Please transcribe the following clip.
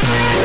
Yeah.